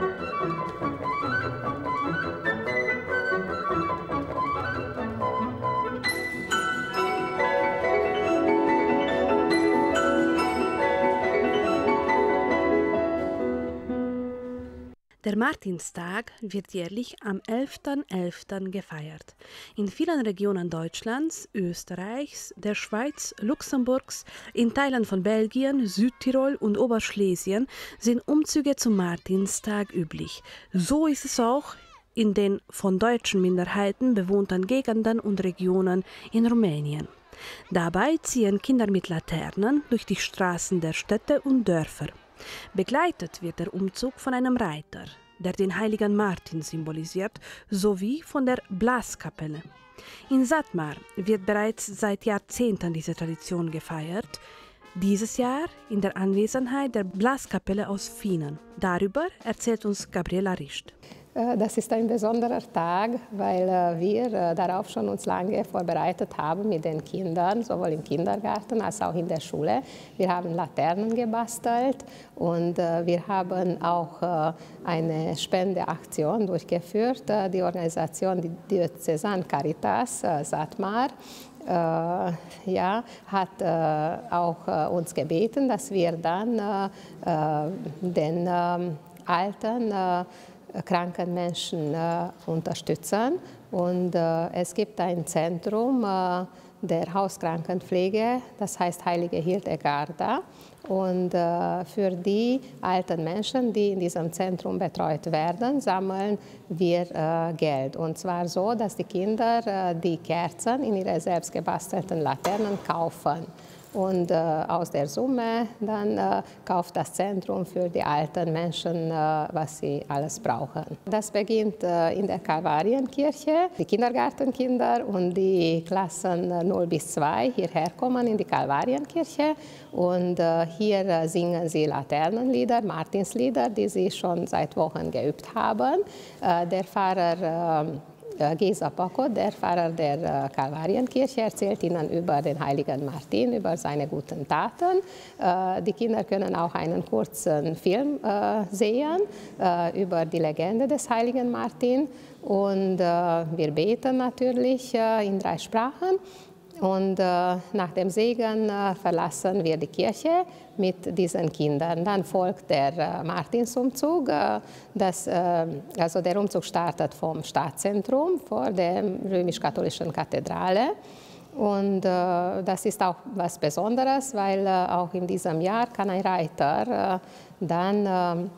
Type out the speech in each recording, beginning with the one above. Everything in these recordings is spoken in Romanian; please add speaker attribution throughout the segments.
Speaker 1: Thank you. Der Martinstag wird jährlich am 11.11. .11. gefeiert. In vielen Regionen Deutschlands, Österreichs, der Schweiz, Luxemburgs, in Teilen von Belgien, Südtirol und Oberschlesien sind Umzüge zum Martinstag üblich. So ist es auch in den von deutschen Minderheiten bewohnten Gegenden und Regionen in Rumänien. Dabei ziehen Kinder mit Laternen durch die Straßen der Städte und Dörfer. Begleitet wird der Umzug von einem Reiter, der den heiligen Martin symbolisiert, sowie von der Blaskapelle. In Satmar wird bereits seit Jahrzehnten diese Tradition gefeiert, dieses Jahr in der Anwesenheit der Blaskapelle aus Fienen. Darüber erzählt uns Gabriela Rischt.
Speaker 2: Äh, das ist ein besonderer Tag, weil äh, wir äh, darauf schon uns lange vorbereitet haben mit den Kindern, sowohl im Kindergarten als auch in der Schule. Wir haben Laternen gebastelt und wir haben auch eine Spendeaktion durchgeführt. Die Organisation die Diözesan Caritas Satmar äh, ja, hat äh, auch äh, uns gebeten, dass wir dann den ähm, Alten kranken Menschen äh, unterstützen. Und äh, es gibt ein Zentrum äh, der Hauskrankenpflege, das heißt Heilige Hildegarda. Und äh, für die alten Menschen, die in diesem Zentrum betreut werden, sammeln wir äh, Geld. Und zwar so, dass die Kinder äh, die Kerzen in ihre selbst gebastelten Laternen kaufen. Und äh, aus der Summe dann äh, kauft das Zentrum für die alten Menschen, äh, was sie alles brauchen. Das beginnt äh, in der Kalvarienkirche. Die Kindergartenkinder und die Klassen 0 bis 2 hierher kommen in die Kalvarienkirche und äh, hier äh, singen sie Laternenlieder, Martinslieder, die sie schon seit Wochen geübt haben. der Pfarrer Gesa Pakot, der Pfarrer der Kalvarienkirche, erzählt ihnen über den heiligen Martin, über seine guten Taten. Die Kinder können auch einen kurzen Film sehen über die Legende des heiligen Martin. Und wir beten natürlich in drei Sprachen. Und äh, nach dem Segen äh, verlassen wir die Kirche mit diesen Kindern. Dann folgt der äh, Martinsumzug. Äh, das, äh, also der Umzug startet vom Stadtzentrum vor der römisch-katholischen Kathedrale. Und äh, das ist auch was Besonderes, weil auch in diesem Jahr kann ein Reiter dann,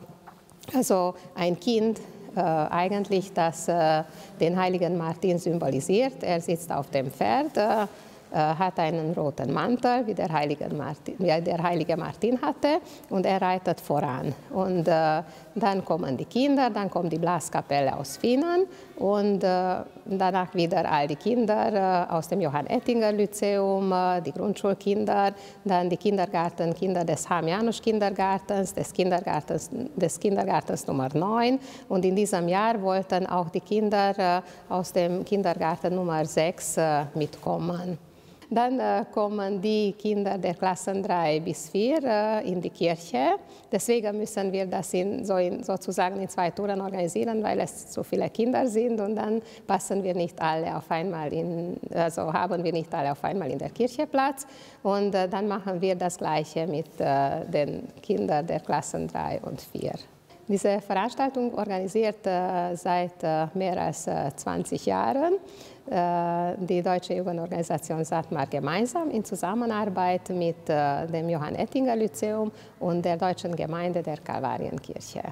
Speaker 2: also ein Kind, eigentlich das den heiligen Martin symbolisiert. Er sitzt auf dem Pferd äh, hat einen roten Mantel, wie der heilige Martin, wie der heilige Martin hatte, und er reitet voran. Und äh, dann kommen die Kinder, dann kommt die Blaskapelle aus Finnen und äh, danach wieder all die Kinder aus dem Johann Ettinger Lyzeum, die Grundschulkinder, dann die Kindergartenkinder des Ham Janusz Kindergartens, des Kindergartens, des Kindergartens Nummer 9 und in diesem Jahr wollten auch die Kinder aus dem Kindergarten Nummer 6 mitkommen. Dann äh, kommen die Kinder der Klassen 3 bis 4 äh, in die Kirche. Deswegen müssen wir das in, so in, sozusagen in zwei Touren organisieren, weil es so viele Kinder sind und dann passen wir nicht alle auf einmal in, also haben wir nicht alle auf einmal in der Kirche Platz. Und äh, dann machen wir das Gleiche mit äh, den Kindern der Klassen 3 und 4. Diese Veranstaltung organisiert äh, seit äh, mehr als 20 Jahren die Deutsche Jugendorganisation Satmar gemeinsam in Zusammenarbeit mit äh, dem Johann Ettinger Lyzeum und der Deutschen Gemeinde der Kalvarienkirche.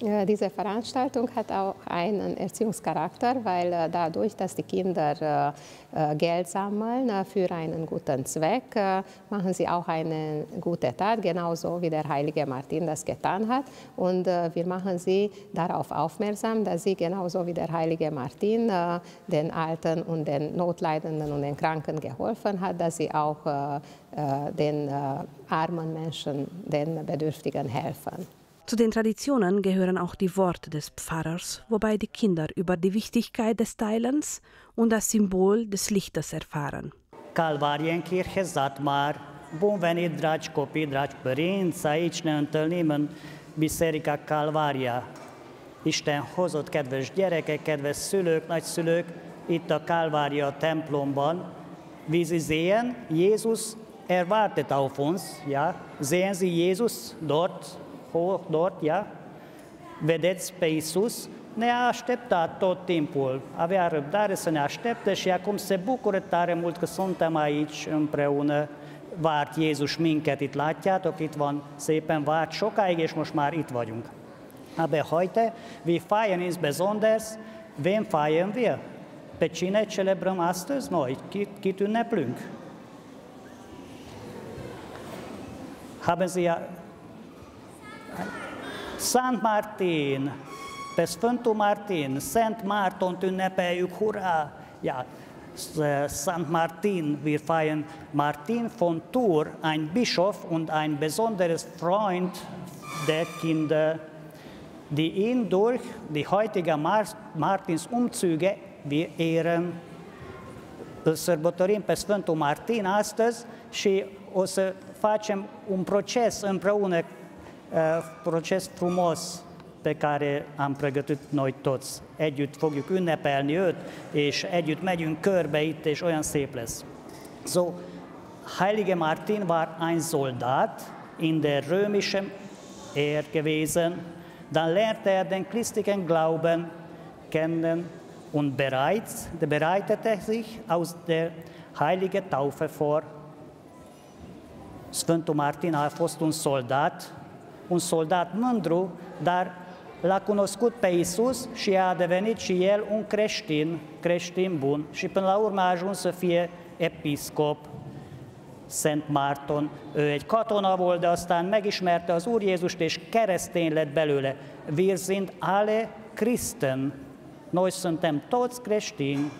Speaker 2: Äh, diese Veranstaltung hat auch einen Erziehungscharakter, weil äh, dadurch, dass die Kinder äh, Geld sammeln für einen guten Zweck, machen sie auch eine gute Tat, genauso wie der heilige Martin das getan hat. Und wir machen sie darauf aufmerksam, dass sie genauso wie der heilige Martin den Alten und den Notleidenden und den Kranken geholfen hat, dass sie auch den armen Menschen, den Bedürftigen helfen.
Speaker 1: Zu den Traditionen gehören auch die Worte des Pfarrers, wobei die Kinder über die Wichtigkeit des Teilens und das Symbol des Lichtes erfahren.
Speaker 3: Calvarienkirche Zatmar, bun venit dragi copii, dragi părinți, aici ne întâlnim în Biserica Calvaria. Isten hozott, kedves gyerekek, kedves szülők, nagyszülők, itt a Kálvária templomban. Sie sehen, Jesus erwartet auf uns, ja. Sehen Sie Jesus dort, hoch dort, ja. Vedeți pe Iisus, ne-a așteptat tot timpul, avea răbdare să ne aștepte și acum se bucură tare mult că suntem aici împreună. Várt Jézus minket, itt látjátok, itt van szépen várt sokáig, és most már itt vagyunk. Aber heute, wir feiern insbesonders, wem feiern wir? Pe cine celebrăm astăzi noi? Kit, kit ünneplünk? Haben Sie ja... Szent Martin, pe Sfântul Martin, Szent Mártont ünnepeljük, hurrá! Ja, St. Martin, wir feiern Martin von Tours, ein Bischof und ein besonderes Freund der Kinder, die ihn durch die heutige Martins Umzüge wir ehren, sărbătorim pe Sfântul Martin astăzi și o să facem un proces împreună, proces frumos pe care am pregătit noi toți. Együtt fogjuk ünnepelni őt, és együtt megyünk körbe itt, és olyan szép lesz. So, Heilige Martin war ein Soldat in der römischen Heer gewesen. Dann lernte er den christlichen Glauben kennen und bereits bereitete sich aus der heiligen Taufe vor. Sfântul Martin a fost un soldat, un soldat mândru, dar l-a cunoscut pe Isus și a devenit și el un creștin, creștin bun și până la urmă a ajuns să fie episcop, Szent Márton. Ő egy katona volt, de aztán megismerte az Úr Jézust, és keresztény lett belőle. Wir sind alle Christen. Noi suntem toți creștini,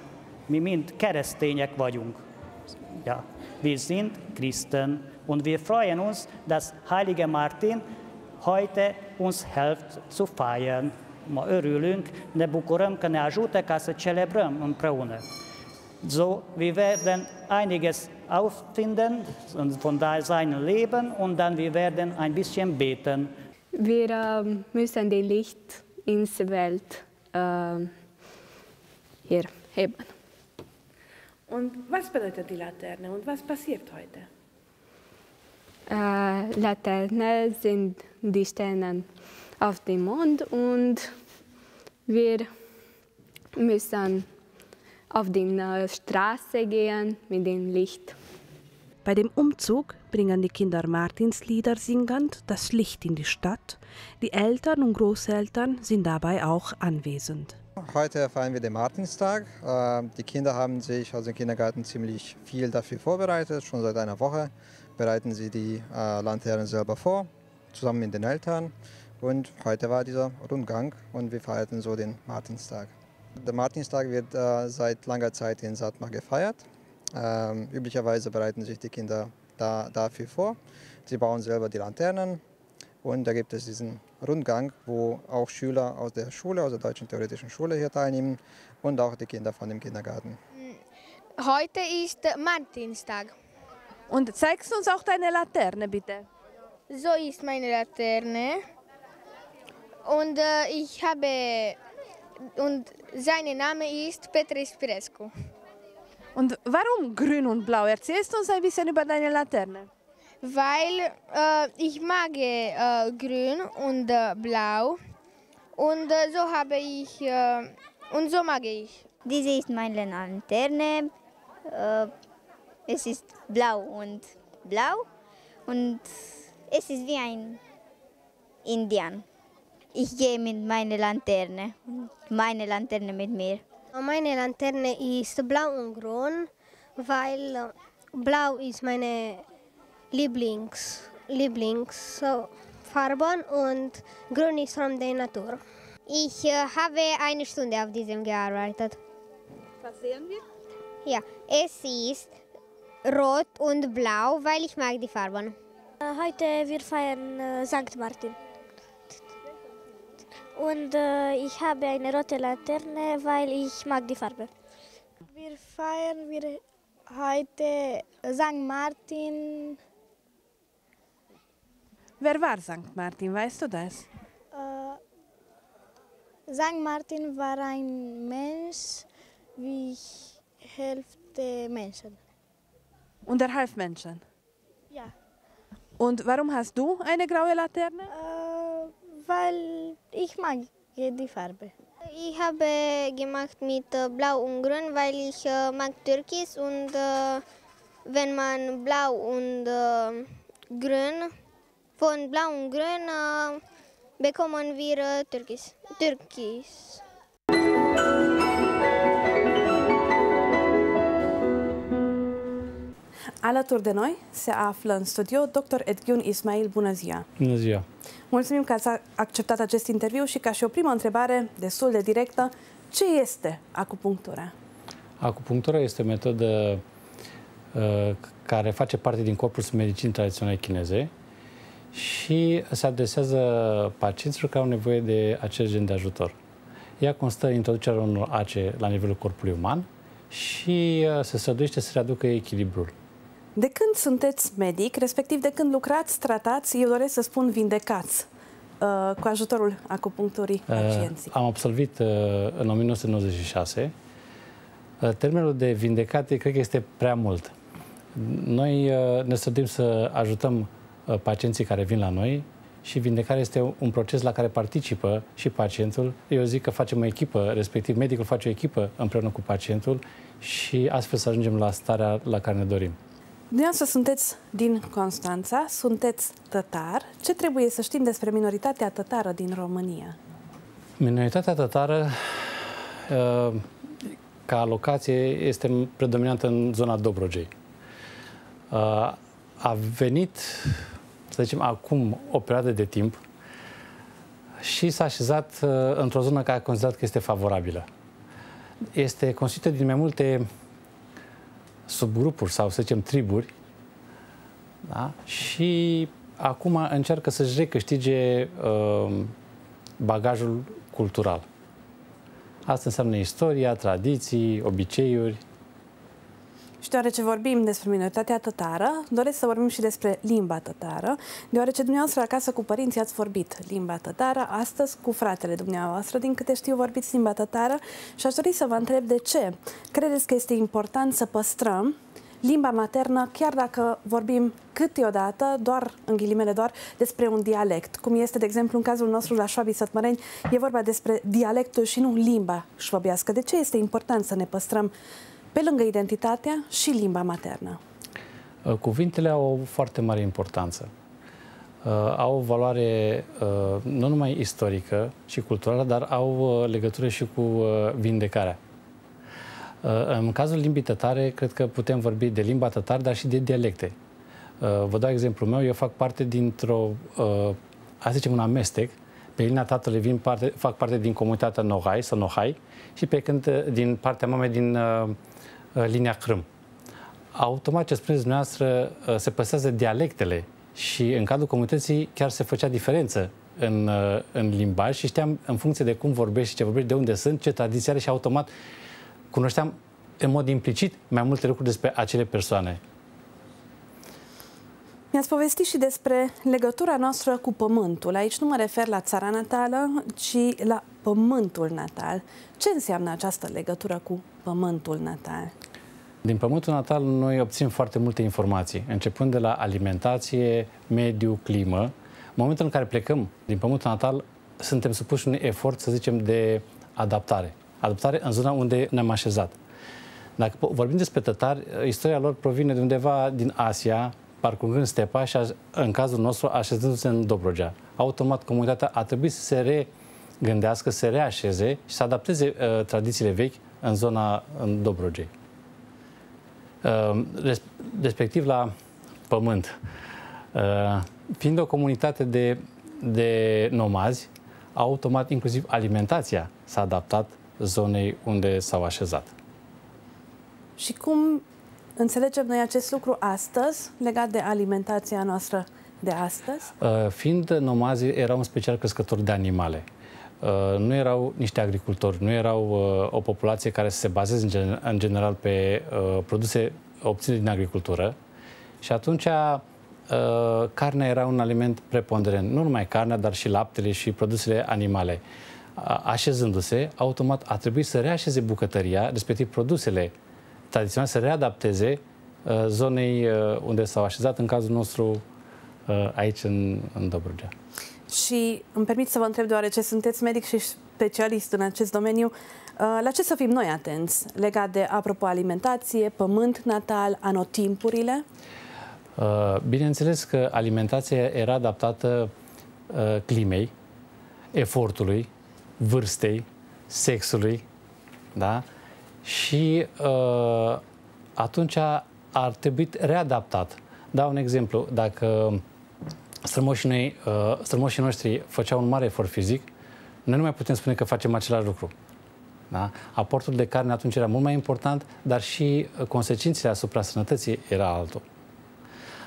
Speaker 3: mi mind keresztények vagyunk. Ja, wir sind Christen. Und wir freuen uns, dass Heilige Martin heute uns helft zu feiern. Ma örülünk, ne bucurăm că ne ajută ca să celebrăm împreună. So, wir werden einiges auffinden von seinem Leben und dann wir werden ein bisschen beten.
Speaker 4: Wir äh, müssen die Licht ins Welt äh, hier heben.
Speaker 1: Und was bedeutet die Laterne und was passiert heute?
Speaker 4: Äh, Laterne sind die Sterne auf dem Mond und wir müssen auf die Straße gehen mit dem Licht.
Speaker 1: Bei dem Umzug bringen die Kinder Martinslieder singend das Licht in die Stadt. Die Eltern und Großeltern sind dabei auch anwesend.
Speaker 5: Heute feiern wir den Martinstag. Ähm, die Kinder haben sich aus dem Kindergarten ziemlich viel dafür vorbereitet. Schon seit einer Woche bereiten sie die äh, Lanternen selber vor, zusammen mit den Eltern. Und heute war dieser Rundgang und wir feierten so den Martinstag. Der Martinstag wird äh, seit langer Zeit in Satmar gefeiert. Ähm, üblicherweise bereiten sich die Kinder da, dafür vor. Sie bauen selber die Laternen und da gibt es diesen Rundgang, wo auch Schüler aus der Schule, aus der Deutschen Theoretischen Schule hier teilnehmen und auch die Kinder von dem Kindergarten.
Speaker 6: Heute ist Martinstag.
Speaker 1: Und zeigst uns auch deine Laterne bitte.
Speaker 6: So ist meine Laterne. Und äh, ich habe und sein Name ist Petre Spirescu.
Speaker 1: Und warum grün und blau? Erzählst du uns ein bisschen über deine Laterne?
Speaker 6: Weil äh, ich mag äh, grün und äh, blau und äh, so habe ich äh, und so mag ich.
Speaker 7: Diese ist meine Lanterne. Äh, es ist blau und blau und es ist wie ein Indian. Ich gehe mit meiner Lanterne, meine Lanterne mit mir.
Speaker 8: Meine Lanterne ist blau und grün, weil blau ist meine Lieblings, Lieblingsfarben und grün ist von der Natur.
Speaker 7: Ich äh, habe eine Stunde auf diesem gearbeitet.
Speaker 1: Was sehen wir?
Speaker 7: Ja, es ist rot und blau, weil ich mag die Farben.
Speaker 9: Heute wir feiern äh, St. Martin. Und äh, ich habe eine rote Laterne, weil ich mag die Farbe.
Speaker 10: Wir feiern wir heute St. Martin.
Speaker 1: Wer war St. Martin, weißt du das?
Speaker 10: Äh, St. Martin war ein Mensch wie Hälfte Menschen.
Speaker 1: Und er half Menschen. Und warum hast du eine graue Laterne?
Speaker 10: Äh, weil ich mag die Farbe.
Speaker 8: Ich habe gemacht mit äh, Blau und Grün, weil ich äh, mag Türkis und äh, wenn man Blau und äh, Grün, von Blau und Grün äh, bekommen wir Türkis. Türkis.
Speaker 1: Alături de noi se află în studio dr. Edghiun Ismail. Bună ziua!
Speaker 11: Bună ziua!
Speaker 1: Mulțumim că ați acceptat acest interviu și ca și o primă întrebare destul de directă, ce este acupunctura?
Speaker 11: Acupunctura este o metodă uh, care face parte din corpul medicinii tradiționale chineze și se adresează pacienților care au nevoie de acest gen de ajutor. Ea constă în introducerea unor ace la nivelul corpului uman și uh, se străduiește să readucă echilibrul.
Speaker 1: De când sunteți medic, respectiv de când lucrați, tratați, eu doresc să spun vindecați uh, cu ajutorul acupuncturii pacienții?
Speaker 11: Uh, am absolvit uh, în 1996. Uh, termenul de vindecate cred că este prea mult. Noi uh, ne străduim să ajutăm uh, pacienții care vin la noi și vindecarea este un proces la care participă și pacientul. Eu zic că facem o echipă, respectiv medicul face o echipă împreună cu pacientul și astfel să ajungem la starea la care ne dorim.
Speaker 1: Dumneavoastră sunteți din Constanța, sunteți tătar. Ce trebuie să știm despre minoritatea tătară din România?
Speaker 11: Minoritatea tătară, uh, ca locație, este predominantă în zona Dobrogei. Uh, a venit, să zicem, acum o perioadă de timp și s-a așezat uh, într-o zonă care a considerat că este favorabilă. Este constituită din mai multe subgrupuri sau, să zicem, triburi, da? și acum încearcă să-și recâștige uh, bagajul cultural. Asta înseamnă istoria, tradiții, obiceiuri,
Speaker 1: și deoarece vorbim despre minoritatea tătară, doresc să vorbim și despre limba tătară, deoarece dumneavoastră acasă cu părinții ați vorbit limba tătară, astăzi cu fratele dumneavoastră, din câte știu vorbiți limba tătară și aș dori să vă întreb de ce. Credeți că este important să păstrăm limba maternă, chiar dacă vorbim câteodată, doar, în ghilimele doar, despre un dialect, cum este, de exemplu, în cazul nostru la Șoabii Sătmăreni, e vorba despre dialectul și nu limba șobiască. De ce este important să ne păstrăm pe lângă identitatea și limba maternă?
Speaker 11: Uh, cuvintele au o foarte mare importanță. Uh, au o valoare uh, nu numai istorică și culturală, dar au legătură și cu vindecarea. În cazul limbii tătare, cred că putem vorbi de limba tătară, dar și de dialecte. Vă dau exemplu meu, eu fac parte dintr-o, hai să zicem, un amestec. Pe linia tatălui vin parte, fac parte din comunitatea Nohai sau Nohai și pe când din partea mamei din Uh, linia Crâm. Automat ce spuneți dumneavoastră, uh, se păstrează dialectele și în cadrul comunității chiar se făcea diferență în, uh, în limbaj și știam în funcție de cum vorbești și ce vorbești, de unde sunt, ce tradiție are și automat cunoșteam în mod implicit mai multe lucruri despre acele persoane.
Speaker 1: Mi-ați povestit și despre legătura noastră cu pământul. Aici nu mă refer la țara natală, ci la pământul natal. Ce înseamnă această legătură cu pământul natal?
Speaker 11: Din pământul natal noi obținem foarte multe informații, începând de la alimentație, mediu, climă. În momentul în care plecăm din pământul natal, suntem supuși unui efort, să zicem, de adaptare. Adaptare în zona unde ne-am așezat. Dacă vorbim despre tătari, istoria lor provine de undeva din Asia, parcurgând stepa și în cazul nostru așezându-se în Dobrogea. Automat comunitatea a trebuit să se regândească, să se reașeze și să adapteze uh, tradițiile vechi în zona în Dobrogei. Uh, respectiv la pământ. Uh, fiind o comunitate de, de nomazi, automat inclusiv alimentația s-a adaptat zonei unde s-au așezat.
Speaker 1: Și cum înțelegem noi acest lucru astăzi, legat de alimentația noastră de astăzi?
Speaker 11: Uh, fiind nomazi, erau în special crescători de animale. Uh, nu erau niște agricultori, nu erau uh, o populație care să se bazeze în, gen, în general pe uh, produse obținute din agricultură și atunci uh, carnea era un aliment preponderent. Nu numai carnea, dar și laptele și produsele animale. așezându-se, automat a trebuit să reașeze bucătăria, respectiv produsele tradiționale, să readapteze uh, zonei uh, unde s-au așezat, în cazul nostru uh, aici în, în Dobrogea.
Speaker 1: Și îmi permit să vă întreb, deoarece sunteți medic și specialist în acest domeniu, la ce să fim noi atenți legat de, apropo, alimentație, pământ natal, anotimpurile?
Speaker 11: Bineînțeles că alimentația era adaptată climei, efortului, vârstei, sexului, da? Și uh, atunci ar trebui readaptat. Dau un exemplu. Dacă strămoșii, noi, uh, strămoșii noștri făceau un mare efort fizic, noi nu mai putem spune că facem același lucru. Da? Aportul de carne atunci era mult mai important, dar și consecințele asupra sănătății era altul.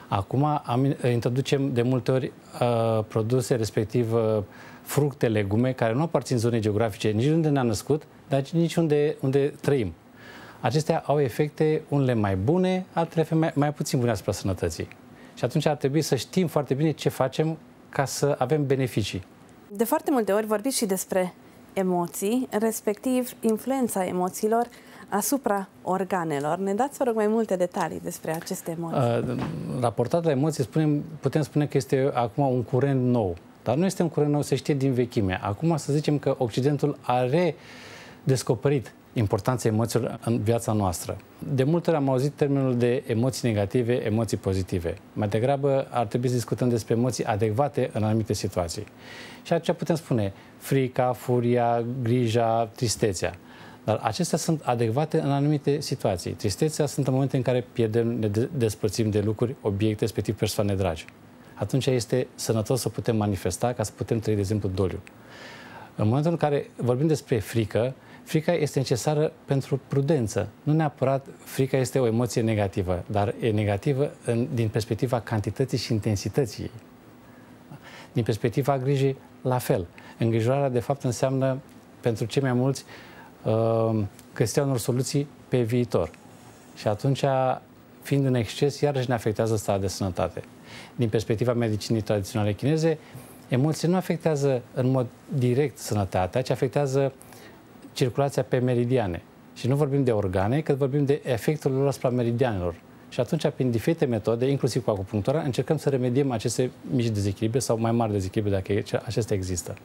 Speaker 11: Acum am, introducem de multe ori uh, produse, respectiv uh, fructe, legume, care nu aparțin zonei geografice nici unde ne-am născut, dar nici unde, unde trăim. Acestea au efecte, unele mai bune, altele mai, mai puțin bune asupra sănătății. Și atunci ar trebui să știm foarte bine ce facem ca să avem beneficii.
Speaker 1: De foarte multe ori vorbiți și despre emoții, respectiv influența emoțiilor asupra organelor. Ne dați, vă rog, mai multe detalii despre aceste emoții.
Speaker 11: Raportat la emoții, spunem, putem spune că este acum un curent nou. Dar nu este un curent nou, se știe din vechime. Acum să zicem că Occidentul are descoperit importanța emoțiilor în viața noastră. De multe ori am auzit termenul de emoții negative, emoții pozitive. Mai degrabă ar trebui să discutăm despre emoții adecvate în anumite situații. Și atunci putem spune frica, furia, grija, tristețea. Dar acestea sunt adecvate în anumite situații. Tristețea sunt în momente în care pierdem, ne despărțim de lucruri, obiecte, respectiv persoane dragi. Atunci este sănătos să putem manifesta ca să putem trăi, de exemplu, doliu. În momentul în care vorbim despre frică, frica este necesară pentru prudență. Nu neapărat frica este o emoție negativă, dar e negativă în, din perspectiva cantității și intensității ei. Din perspectiva grijii, la fel. Îngrijorarea, de fapt, înseamnă, pentru cei mai mulți, uh, găsirea unor soluții pe viitor. Și atunci, fiind în exces, iarăși ne afectează starea de sănătate. Din perspectiva medicinii tradiționale chineze, emoțiile nu afectează în mod direct sănătatea, ci afectează circulația pe meridiane. Și nu vorbim de organe, cât vorbim de efectul lor asupra meridianelor. Și atunci, prin diferite metode, inclusiv cu acupunctura, încercăm să remediem aceste mici dezechilibre sau mai mari dezechilibre, dacă acestea există.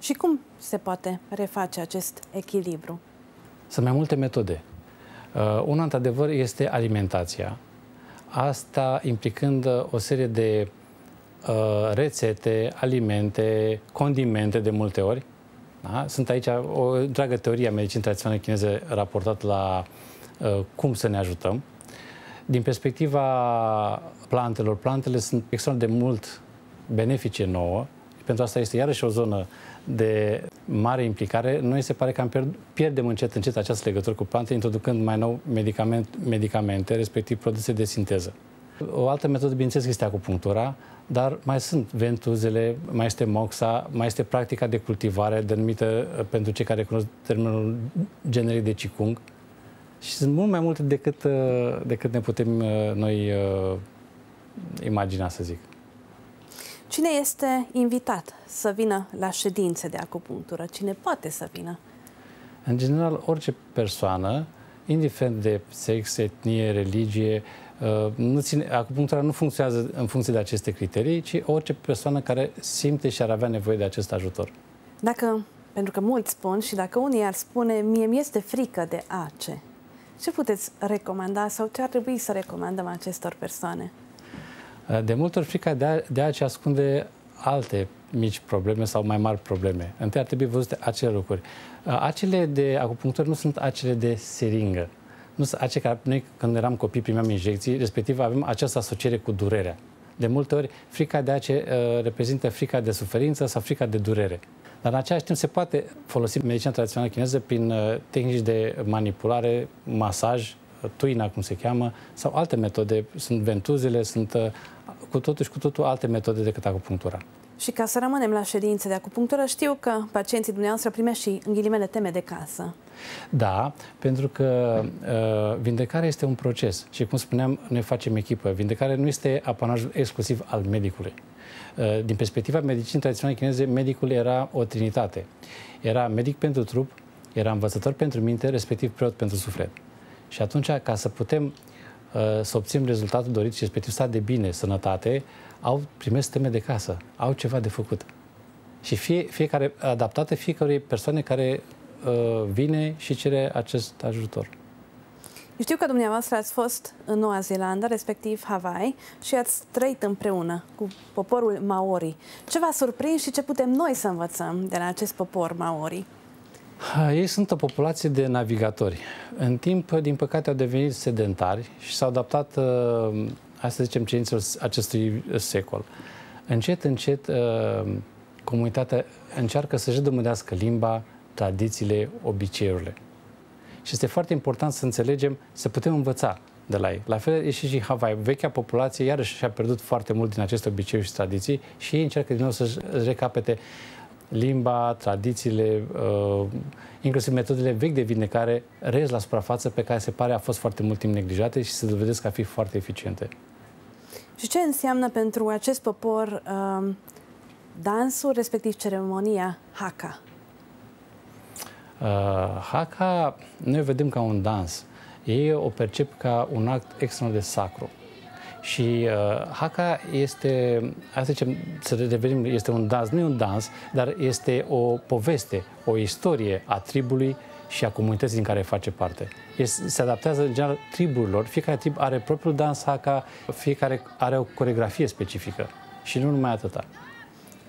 Speaker 1: Și cum se poate reface acest echilibru?
Speaker 11: Sunt mai multe metode. Uh, una, într-adevăr, este alimentația. Asta implicând uh, o serie de uh, rețete, alimente, condimente de multe ori. Da? Sunt aici o întreagă teorie a medicinii tradiționale chineze raportată la uh, cum să ne ajutăm. Din perspectiva plantelor, plantele sunt extrem de mult benefice nouă. Pentru asta este iarăși o zonă de mare implicare. Noi se pare că am pierdem încet, încet această legătură cu plante, introducând mai nou medicament, medicamente, respectiv produse de sinteză. O altă metodă, bineînțeles, este acupunctura, dar mai sunt ventuzele, mai este moxa, mai este practica de cultivare denumită uh, pentru cei care cunosc termenul generic de Qigong. Și sunt mult mai multe decât, uh, decât ne putem uh, noi imagina, să zic.
Speaker 1: Cine este invitat să vină la ședințe de acupunctură? Cine poate să vină?
Speaker 11: În general, orice persoană, indiferent de sex, etnie, religie, uh, nu ține, acupunctura nu funcționează în funcție de aceste criterii, ci orice persoană care simte și ar avea nevoie de acest ajutor.
Speaker 1: Dacă, pentru că mulți spun și dacă unii ar spune, mie mi este frică de a ce, ce puteți recomanda sau ce ar trebui să recomandăm acestor persoane?
Speaker 11: De multe ori frica de a, de a ce ascunde alte mici probleme sau mai mari probleme. Întâi ar trebui văzute acele lucruri. Acele de acupunctură nu sunt acele de seringă. Nu sunt acele care noi, când eram copii, primeam injecții, respectiv avem această asociere cu durerea. De multe ori, frica de ace uh, reprezintă frica de suferință sau frica de durere. Dar în același timp se poate folosi medicina tradițională chineză prin uh, tehnici de manipulare, masaj, tuina, cum se cheamă, sau alte metode. Sunt ventuzele, sunt uh, cu totul și cu totul alte metode decât acupunctura.
Speaker 1: Și ca să rămânem la ședințe de acupunctură, știu că pacienții dumneavoastră primesc și, în ghilimele, teme de casă.
Speaker 11: Da, pentru că uh, vindecarea este un proces și, cum spuneam, noi facem echipă. Vindecarea nu este apanajul exclusiv al medicului. Uh, din perspectiva medicinii tradiționale chineze, medicul era o trinitate. Era medic pentru trup, era învățător pentru minte, respectiv preot pentru suflet. Și atunci, ca să putem uh, să obținem rezultatul dorit și respectiv stat de bine, sănătate, au primesc teme de casă, au ceva de făcut. Și fie, fiecare adaptate fiecare persoane care uh, vine și cere acest ajutor.
Speaker 1: știu că dumneavoastră ați fost în Noua Zeelandă, respectiv Hawaii, și ați trăit împreună cu poporul Maori. Ce v-a surprins și ce putem noi să învățăm de la acest popor Maori?
Speaker 11: Ei sunt o populație de navigatori. În timp, din păcate, au devenit sedentari și s-au adaptat, uh, hai să zicem, cerințelor acestui secol. Încet, încet, uh, comunitatea încearcă să-și domânească limba, tradițiile, obiceiurile. Și este foarte important să înțelegem, să putem învăța de la ei. La fel e și, și Hawaii. Vechea populație iarăși și-a pierdut foarte mult din aceste obiceiuri și tradiții și ei încearcă din nou să recapete limba, tradițiile, uh, inclusiv metodele vechi de vindecare, reies la suprafață pe care se pare a fost foarte mult timp neglijate și se dovedesc a fi foarte eficiente.
Speaker 1: Și ce înseamnă pentru acest popor uh, dansul, respectiv ceremonia Haka?
Speaker 11: Uh, haka noi vedem ca un dans. Ei o percep ca un act extrem de sacru. Și uh, haka este, hai să zicem, să revenim, este un dans, nu e un dans, dar este o poveste, o istorie a tribului și a comunității din care face parte. Este, se adaptează în general triburilor, fiecare trib are propriul dans haka, fiecare are o coregrafie specifică și nu numai atâta.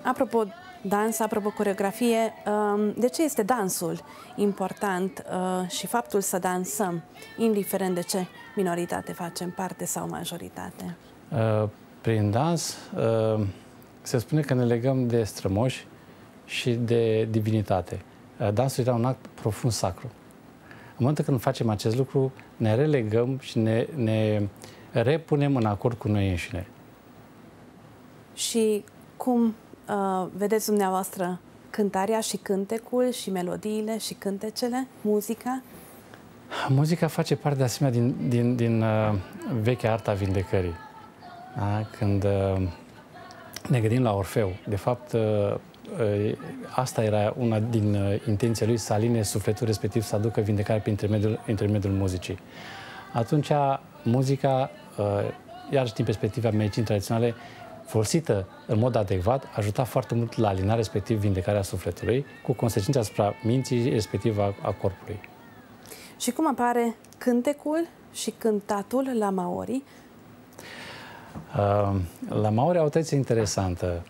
Speaker 1: Apropo dans, apropo coreografie, um, de ce este dansul important uh, și faptul să dansăm, indiferent de ce minoritate facem parte sau majoritate?
Speaker 11: Uh, prin dans uh, se spune că ne legăm de strămoși și de divinitate. Dansul era un act profund sacru. În momentul când facem acest lucru, ne relegăm și ne, ne repunem în acord cu noi înșine.
Speaker 1: Și cum uh, vedeți dumneavoastră cântarea și cântecul și melodiile și cântecele, muzica?
Speaker 11: Muzica face parte de asemenea din, din, din uh, vechea arta vindecării. Da? Când uh, ne gândim la Orfeu, de fapt, uh, uh, asta era una din uh, intenția lui, să aline sufletul respectiv, să aducă vindecare prin intermediul, intermediul muzicii. Atunci, muzica, uh, iarăși din perspectiva medicinii tradiționale, folosită în mod adecvat, ajuta foarte mult la alinarea, respectiv vindecarea sufletului, cu consecințe asupra minții, respectiv a, a corpului.
Speaker 1: Și cum apare cântecul și cântatul la Maori?
Speaker 11: Uh, la Maori au o tradiție interesantă.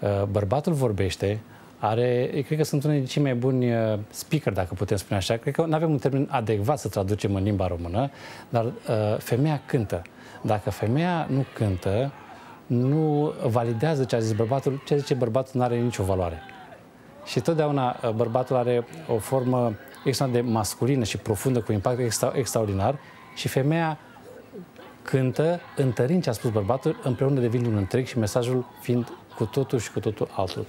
Speaker 11: Uh, bărbatul vorbește, are, cred că sunt unul din cei mai buni uh, speaker, dacă putem spune așa. Cred că nu avem un termen adecvat să traducem în limba română, dar uh, femeia cântă. Dacă femeia nu cântă, nu validează ce a zis bărbatul, ce zice bărbatul nu are nicio valoare. Și totdeauna uh, bărbatul are o formă extrem de masculină și profundă, cu impact extra, extraordinar, și femeia cântă, întărind ce a spus bărbatul, împreună devin un întreg și mesajul fiind cu totul și cu totul altul.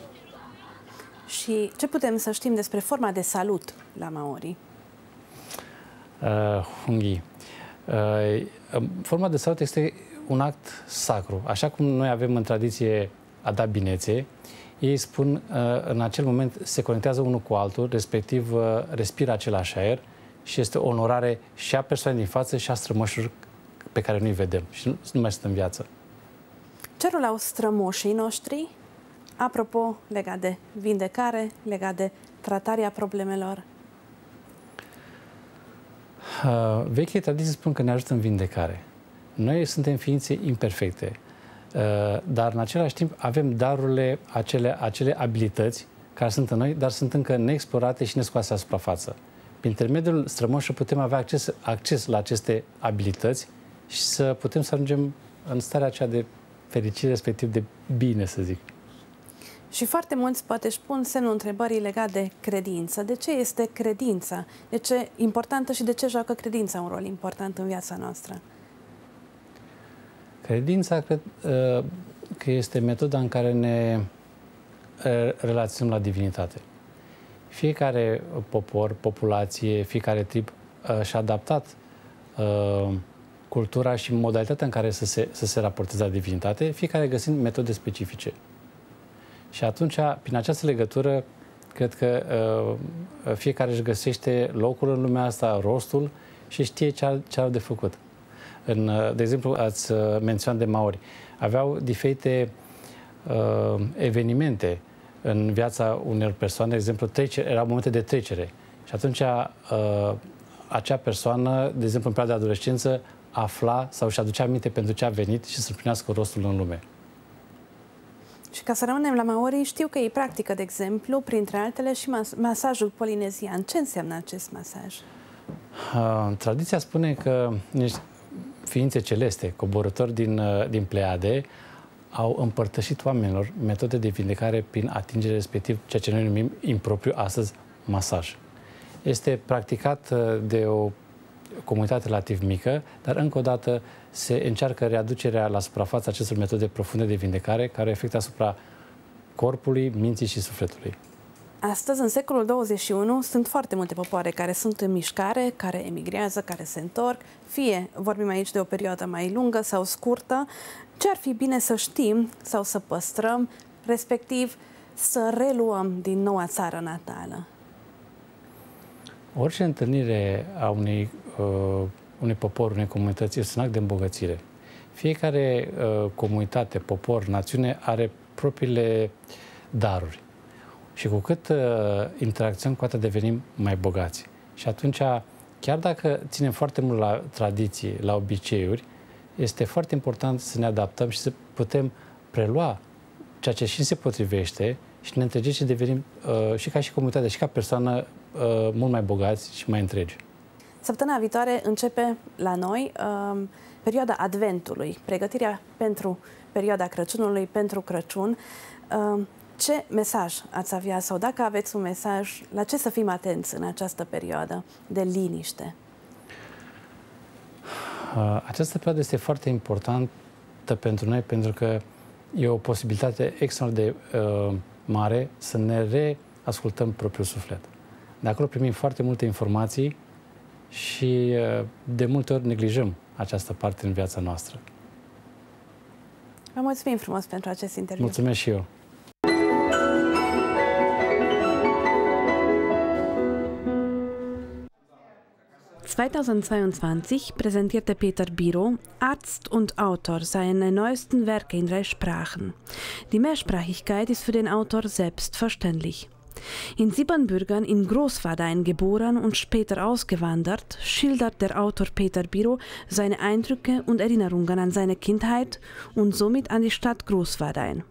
Speaker 1: Și ce putem să știm despre forma de salut la Maori?
Speaker 11: Uh, Hunghi. Uh, forma de salut este un act sacru. Așa cum noi avem în tradiție a da binețe, ei spun uh, în acel moment se conectează unul cu altul, respectiv uh, respiră același aer și este o onorare și a persoanei din față și a strămoșilor pe care nu-i vedem și nu, nu mai sunt în viață.
Speaker 1: Ce rol au strămoșii noștri, apropo, legat de vindecare, legat de tratarea problemelor?
Speaker 11: Uh, veche tradiții spun că ne ajută în vindecare. Noi suntem ființe imperfecte, uh, dar în același timp avem darurile, acele, acele abilități care sunt în noi, dar sunt încă neexplorate și nescoase la suprafață. Prin intermediul strămoșului putem avea acces, acces la aceste abilități și să putem să ajungem în starea aceea de fericire, respectiv de bine, să zic.
Speaker 1: Și foarte mulți poate își pun semnul întrebării legat de credință. De ce este credința? De ce importantă și de ce joacă credința un rol important în viața noastră?
Speaker 11: Credința cred uh, că este metoda în care ne relaționăm la divinitate. Fiecare popor, populație, fiecare trib și-a adaptat cultura și modalitatea în care să se, să se raporteze la divinitate, fiecare găsind metode specifice. Și atunci, prin această legătură, cred că uh, fiecare își găsește locul în lumea asta, rostul și știe ce are, ce are de făcut. În, uh, de exemplu, ați uh, menționat de Maori. Aveau diferite uh, evenimente în viața unor persoane, de exemplu, trecere, erau momente de trecere. Și atunci uh, acea persoană, de exemplu, în perioada de adolescență, afla sau își aducea aminte pentru ce a venit și să împlinească rostul în lume.
Speaker 1: Și ca să rămânem la Maori, știu că ei practică, de exemplu, printre altele, și mas- masajul polinezian. Ce înseamnă acest masaj?
Speaker 11: Uh, tradiția spune că niște ființe celeste, coborători din, uh, din Pleiade, au împărtășit oamenilor metode de vindecare prin atingere respectiv ceea ce noi numim impropriu astăzi masaj. Este practicat uh, de o comunitate relativ mică, dar încă o dată se încearcă readucerea la suprafață acestor metode profunde de vindecare care efectă asupra corpului, minții și sufletului.
Speaker 1: Astăzi, în secolul 21, sunt foarte multe popoare care sunt în mișcare, care emigrează, care se întorc, fie vorbim aici de o perioadă mai lungă sau scurtă. Ce ar fi bine să știm sau să păstrăm, respectiv să reluăm din noua țară natală?
Speaker 11: Orice întâlnire a unei, uh, unui popor, unei comunități, este un act de îmbogățire. Fiecare uh, comunitate, popor, națiune are propriile daruri. Și cu cât uh, interacționăm, cu atât devenim mai bogați. Și atunci, chiar dacă ținem foarte mult la tradiții, la obiceiuri, este foarte important să ne adaptăm și să putem prelua ceea ce și se potrivește și ne întrege și devenim uh, și ca și comunitate, și ca persoană uh, mult mai bogați și mai întregi.
Speaker 1: Săptămâna viitoare începe la noi uh, perioada Adventului, pregătirea pentru perioada Crăciunului, pentru Crăciun. Uh, ce mesaj ați avea sau dacă aveți un mesaj, la ce să fim atenți în această perioadă de liniște?
Speaker 11: Uh, această perioadă este foarte importantă pentru noi pentru că e o posibilitate extrem de uh, mare să ne reascultăm propriul suflet. De acolo primim foarte multe informații și uh, de multe ori neglijăm această parte în viața noastră.
Speaker 1: Vă mulțumim frumos pentru acest interviu.
Speaker 11: Mulțumesc și eu.
Speaker 1: 2022 präsentierte Peter Biro, Arzt und Autor, seine neuesten Werke in drei Sprachen. Die Mehrsprachigkeit ist für den Autor selbstverständlich. In Siebenbürgern in Großwadein geboren und später ausgewandert, schildert der Autor Peter Biro seine Eindrücke und Erinnerungen an seine Kindheit und somit an die Stadt Großwadein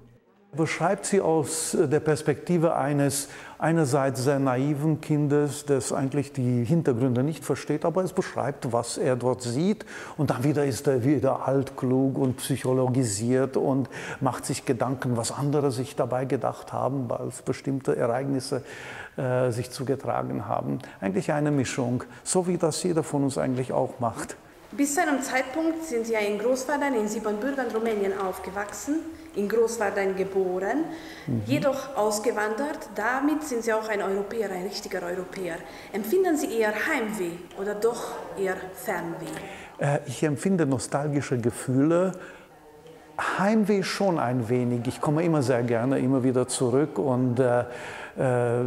Speaker 12: beschreibt sie aus der Perspektive eines einerseits sehr naiven Kindes, das eigentlich die Hintergründe nicht versteht, aber es beschreibt, was er dort sieht. Und dann wieder ist er wieder altklug und psychologisiert und macht sich Gedanken, was andere sich dabei gedacht haben, weil bestimmte Ereignisse äh, sich zugetragen haben. Eigentlich eine Mischung, so wie das jeder von uns eigentlich auch macht.
Speaker 1: Bis zu einem Zeitpunkt sind Sie ja in Großvater in Siebenbürgen, Rumänien aufgewachsen in Großwardein geboren, mhm. jedoch ausgewandert. Damit sind Sie auch ein Europäer, ein richtiger Europäer. Empfinden Sie eher Heimweh oder doch eher Fernweh?
Speaker 12: Äh, ich empfinde nostalgische Gefühle. Heimweh schon ein wenig. Ich komme immer sehr gerne immer wieder zurück und äh, äh,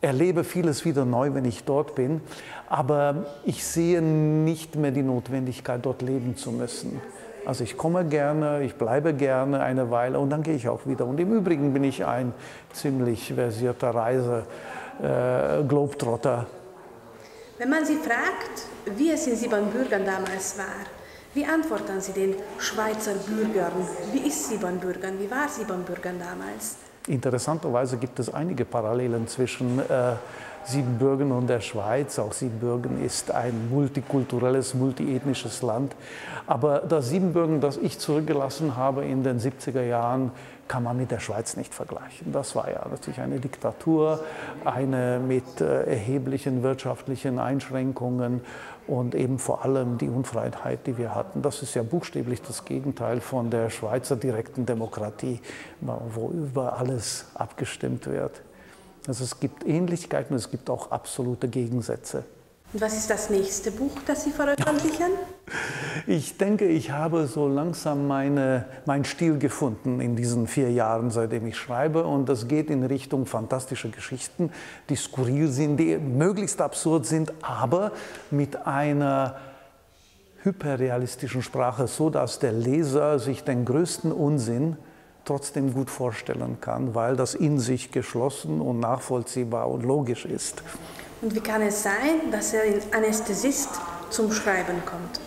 Speaker 12: erlebe vieles wieder neu, wenn ich dort bin. Aber ich sehe nicht mehr die Notwendigkeit, dort leben zu müssen. Also ich komme gerne, ich bleibe gerne eine Weile und dann gehe ich auch wieder. Und im Übrigen bin ich ein ziemlich versierter Reise, äh, Globetrotter.
Speaker 1: Wenn man Sie fragt, wie es in Siebenbürgen damals war, wie antworten Sie den Schweizer Bürgern? Wie ist Siebenbürgen? Wie war Siebenbürgen damals?
Speaker 12: Interessanterweise gibt es einige Parallelen zwischen äh, Siebenbürgen und der Schweiz. Auch Siebenbürgen ist ein multikulturelles, multiethnisches Land. Aber das Siebenbürgen, das ich zurückgelassen habe in den 70er Jahren, kann man mit der Schweiz nicht vergleichen. Das war ja natürlich eine Diktatur, eine mit äh, erheblichen wirtschaftlichen Einschränkungen und eben vor allem die Unfreiheit, die wir hatten. Das ist ja buchstäblich das Gegenteil von der Schweizer direkten Demokratie, wo über alles abgestimmt wird. Also es gibt Ähnlichkeiten, es gibt auch absolute Gegensätze.
Speaker 1: Und was ist das nächste Buch, das Sie veröffentlichen?
Speaker 12: Ich denke, ich habe so langsam meine, meinen Stil gefunden in diesen vier Jahren, seitdem ich schreibe. Und das geht in Richtung fantastische Geschichten, die skurril sind, die möglichst absurd sind, aber mit einer hyperrealistischen Sprache, so dass der Leser sich den größten Unsinn trotzdem gut vorstellen kann, weil das in sich geschlossen und nachvollziehbar und logisch ist.
Speaker 1: Und wie kann es sein, dass er in Anästhesist zum Schreiben kommt?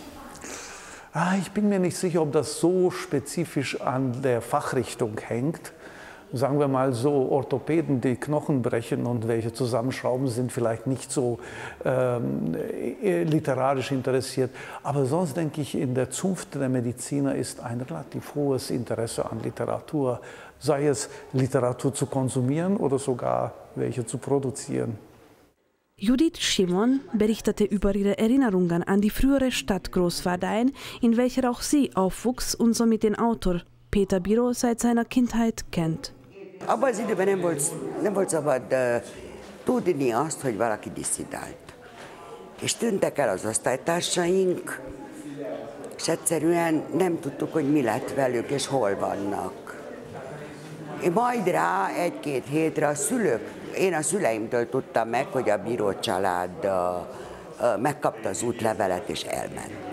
Speaker 12: Ah, ich bin mir nicht sicher, ob das so spezifisch an der Fachrichtung hängt. Sagen wir mal so, Orthopäden, die Knochen brechen und welche zusammenschrauben, sind vielleicht nicht so ähm, äh, literarisch interessiert. Aber sonst denke ich, in der Zunft der Mediziner ist ein relativ hohes Interesse an Literatur, sei es Literatur zu konsumieren oder sogar welche zu produzieren.
Speaker 1: Judith Schimon berichtete über ihre Erinnerungen an die frühere Stadt Großwardein, in welcher auch sie aufwuchs und somit den Autor Peter Biro seit seiner Kindheit kennt.
Speaker 13: Abban az időben nem volt, nem volt szabad uh, tudni azt, hogy valaki diszidált. És tűntek el az osztálytársaink, és egyszerűen nem tudtuk, hogy mi lett velük, és hol vannak. Majd rá egy-két hétre a szülők én a szüleimtől tudtam meg, hogy a bíró család megkapta az útlevelet és elment.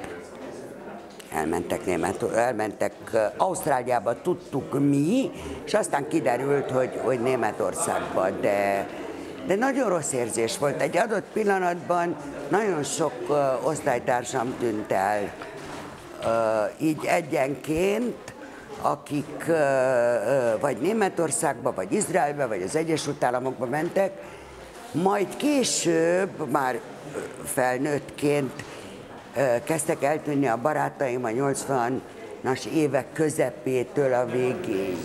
Speaker 13: Elmentek német, elmentek Ausztráliába, tudtuk mi, és aztán kiderült, hogy, hogy Németországban, de, de nagyon rossz érzés volt. Egy adott pillanatban nagyon sok osztálytársam tűnt el, így egyenként, akik vagy Németországba, vagy Izraelbe, vagy az Egyesült Államokba mentek, majd később, már felnőttként kezdtek eltűnni a barátaim a 80-as évek közepétől a végéig.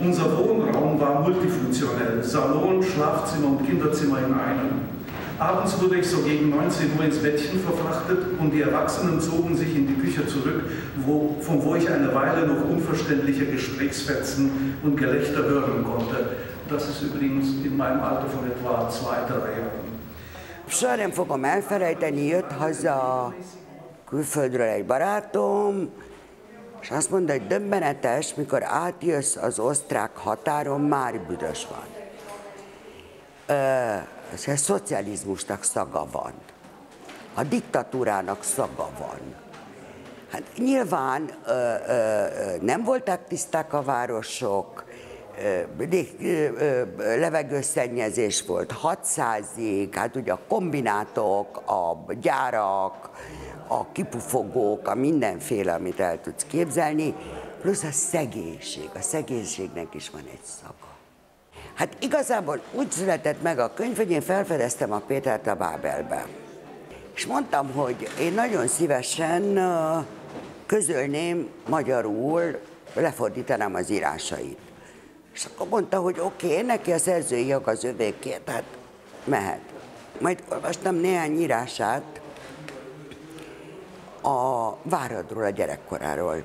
Speaker 14: Unser Wohnraum war multifunktionell, Salon, Schlafzimmer und Kinderzimmer in einem. Abends wurde ich so gegen 19 Uhr ins Bettchen verfrachtet und die Erwachsenen zogen sich in die Küche zurück, wo, von wo ich eine Weile noch unverständliche Gesprächsfetzen und Gelächter hören konnte. Das ist übrigens in meinem Alter von etwa zwei, drei Jahren.
Speaker 13: Soha nem fogom elfelejteni, jött haza külföldről egy barátom, és azt mondta, hogy döbbenetes, mikor átjössz az osztrák határon, már büdös van. Uh, a szocializmusnak szaga van, a diktatúrának szaga van. Hát nyilván ö, ö, nem voltak tiszták a városok, levegőszennyezés volt 600-ig, hát ugye a kombinátok, a gyárak, a kipufogók, a mindenféle, amit el tudsz képzelni, plusz a szegénység. A szegénységnek is van egy szaga. Hát igazából úgy született meg a könyv, hogy én felfedeztem a Pétert a Bábelbe. És mondtam, hogy én nagyon szívesen közölném magyarul, lefordítanám az írásait. És akkor mondta, hogy oké, okay, neki a szerzői jog az övéké, tehát mehet. Majd olvastam néhány írását a Váradról, a gyerekkoráról.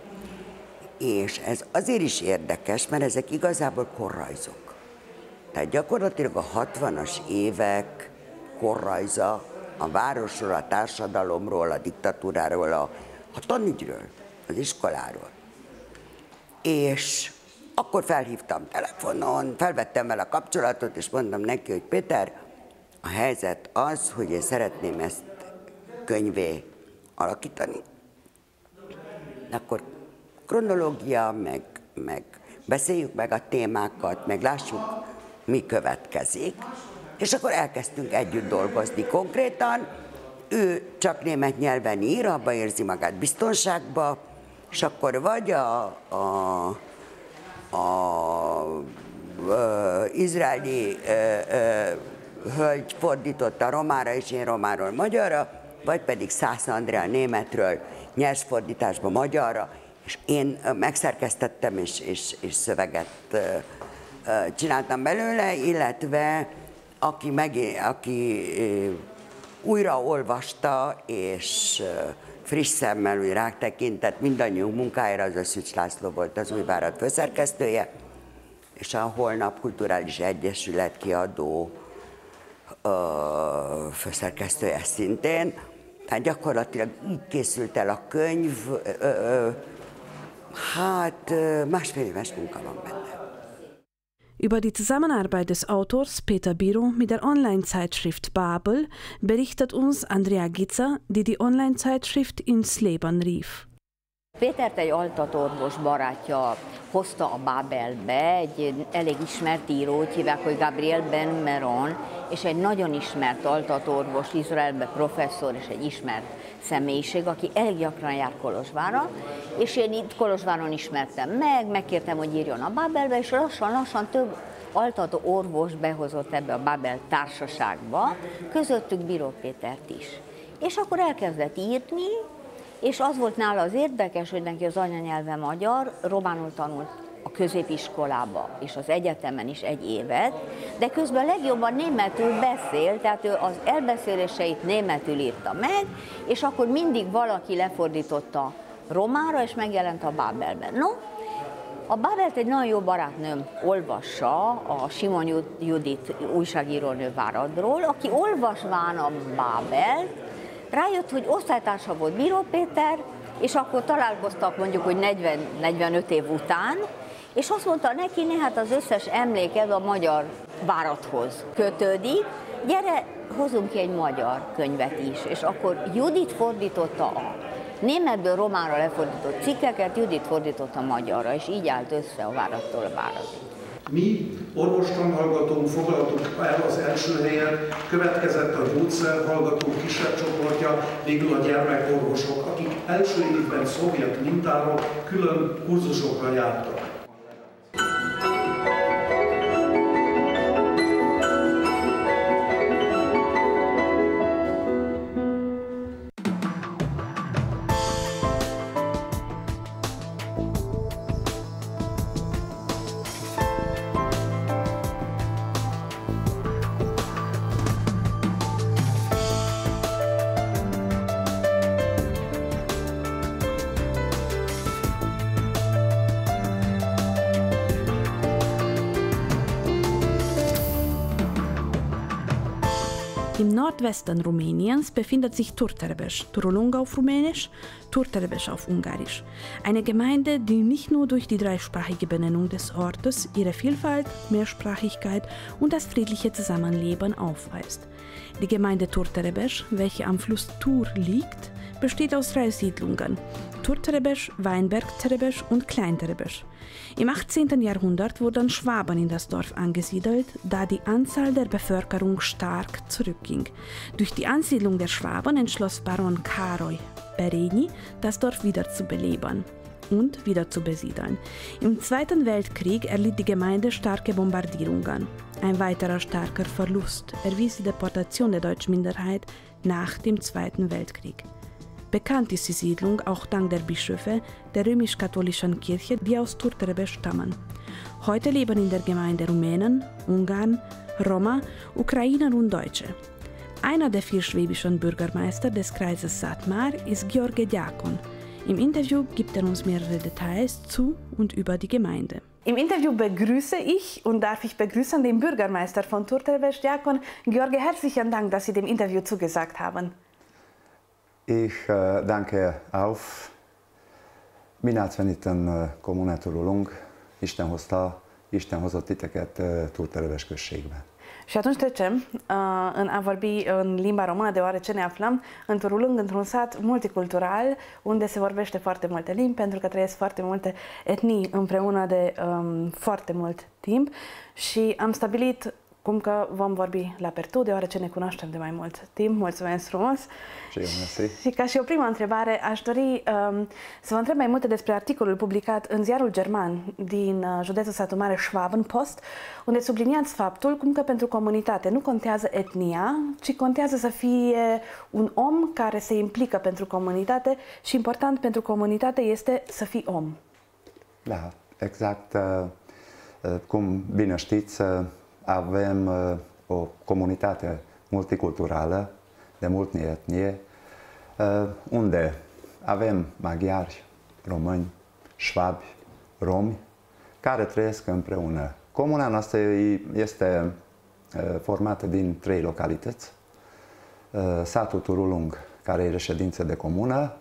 Speaker 13: És ez azért is érdekes, mert ezek igazából korrajzok. Tehát gyakorlatilag a 60-as évek korrajza a városról, a társadalomról, a diktatúráról, a, a tanügyről, az iskoláról. És akkor felhívtam telefonon, felvettem vele a kapcsolatot, és mondtam neki, hogy Péter, a helyzet az, hogy én szeretném ezt könyvé alakítani. Akkor kronológia, meg, meg beszéljük meg a témákat, meg lássuk, mi következik. És akkor elkezdtünk együtt dolgozni konkrétan. Ő csak német nyelven ír, abba érzi magát biztonságba, és akkor vagy a, a, a, a izraeli ö, ö, hölgy fordította romára, és én romáról magyarra, vagy pedig Szász Andrea németről nyers fordításba magyarra, és én megszerkesztettem és, és, és szöveget csináltam belőle, illetve aki, meg, aki újra olvasta és friss szemmel úgy rátekintett mindannyiunk munkájára, az a Szücs László volt az Újvárat főszerkesztője, és a Holnap Kulturális Egyesület kiadó főszerkesztője szintén. Tehát gyakorlatilag így készült el a könyv, ö, ö, hát másfél éves munka van benne.
Speaker 1: Über die Zusammenarbeit des Autors Peter Biro mit der Online-Zeitschrift Babel berichtet uns Andrea Gitzer, die die Online-Zeitschrift ins Leben rief.
Speaker 15: Pétert egy altatorvos barátja hozta a Babelbe, egy elég ismert írót, hívják, hogy Gabriel Ben Meron, és egy nagyon ismert altatorvos, Izraelbe professzor és egy ismert személyiség, aki elég gyakran jár Kolozsvára, és én itt Kolozsváron ismertem meg, megkértem, hogy írjon a Babelbe, és lassan-lassan több altató orvos behozott ebbe a Babel társaságba, közöttük Bíró Pétert is. És akkor elkezdett írni, és az volt nála az érdekes, hogy neki az anyanyelve magyar, románul tanult a középiskolába és az egyetemen is egy évet, de közben legjobban németül beszél, tehát ő az elbeszéléseit németül írta meg, és akkor mindig valaki lefordította romára, és megjelent a Babelben. No, a Babelt egy nagyon jó barátnőm olvassa a Simon Judit újságírónő Váradról, aki olvasván a Babelt, rájött, hogy osztálytársa volt Bíró Péter, és akkor találkoztak mondjuk, hogy 40-45 év után, és azt mondta neki, hát az összes emléked a magyar várathoz kötődik, gyere, hozunk ki egy magyar könyvet is. És akkor Judit fordította a németből románra lefordított cikkeket, Judit fordította magyarra, és így állt össze a várattól a váratig.
Speaker 14: Mi orvostanhallgatónk foglaltuk el az első helyet, következett a gyógyszerhallgatók kisebb csoportja, végül a gyermekorvosok, akik első évben szovjet mintáról külön kurzusokra jártak.
Speaker 1: Nordwesten Rumäniens befindet sich Turterebesch, Turulunga auf Rumänisch, Turterebesch auf Ungarisch. Eine Gemeinde, die nicht nur durch die dreisprachige Benennung des Ortes ihre Vielfalt, Mehrsprachigkeit und das friedliche Zusammenleben aufweist. Die Gemeinde Turterebesch, welche am Fluss Tur liegt, besteht aus drei Siedlungen: Turterebesch, Weinberg-Terebesch und Kleinterebesch. Im 18. Jahrhundert wurden Schwaben in das Dorf angesiedelt, da die Anzahl der Bevölkerung stark zurückging. Durch die Ansiedlung der Schwaben entschloss Baron Karoy Bereni, das Dorf wieder zu beleben und wieder zu besiedeln. Im Zweiten Weltkrieg erlitt die Gemeinde starke Bombardierungen. Ein weiterer starker Verlust erwies die Deportation der deutschen Minderheit nach dem Zweiten Weltkrieg. Bekannt ist die Siedlung auch dank der Bischöfe der römisch-katholischen Kirche, die aus Turterebe stammen. Heute leben in der Gemeinde Rumänen, Ungarn, Roma, Ukrainer und Deutsche. Einer der vier schwäbischen Bürgermeister des Kreises Satmar ist George Diakon. Im Interview gibt er uns mehrere Details zu und über die Gemeinde.
Speaker 16: Im Interview begrüße ich und darf ich begrüßen den Bürgermeister von Turtelbesch, Diakon George. Herzlichen Dank, dass Sie dem Interview zugesagt haben.
Speaker 17: Ich äh, danke auf. Mi átveniten uh, kommunátorulunk, Isten hozta, Isten hozott titeket uh, Turteleves községbe.
Speaker 16: Și atunci trecem uh, în a vorbi în limba română, deoarece ne aflăm într-un lung, într-un sat multicultural, unde se vorbește foarte multe limbi, pentru că trăiesc foarte multe etnii împreună de um, foarte mult timp și am stabilit cum că vom vorbi la Pertu, deoarece ne cunoaștem de mai mult timp. Mulțumesc frumos!
Speaker 17: Și eu, mersi.
Speaker 16: Și ca și o primă întrebare, aș dori um, să vă întreb mai multe despre articolul publicat în ziarul german din uh, județul Satu Mare Schwabenpost, unde subliniați faptul cum că pentru comunitate nu contează etnia, ci contează să fie un om care se implică pentru comunitate și important pentru comunitate este să fii om.
Speaker 17: Da, exact. Uh, uh, cum bine știți, uh, avem uh, o comunitate multiculturală, de multe etnie, uh, unde avem maghiari, români, șvabi, romi, care trăiesc împreună. Comuna noastră este uh, formată din trei localități. Satul Turulung, care e reședință de comună,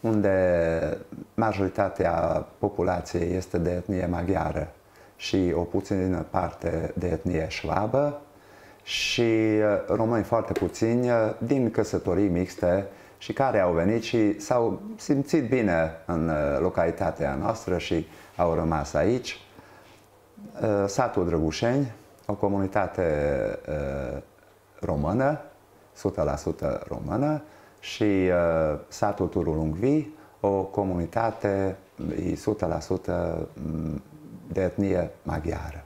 Speaker 17: unde majoritatea populației este de etnie maghiară și o puțină parte de etnie șvabă și uh, români foarte puțini uh, din căsătorii mixte și care au venit și s-au simțit bine în uh, localitatea noastră și au rămas aici. Satul Drăgușeni, o comunitate română, 100% română, și satul Turulungvi, o comunitate 100% de etnie maghiară.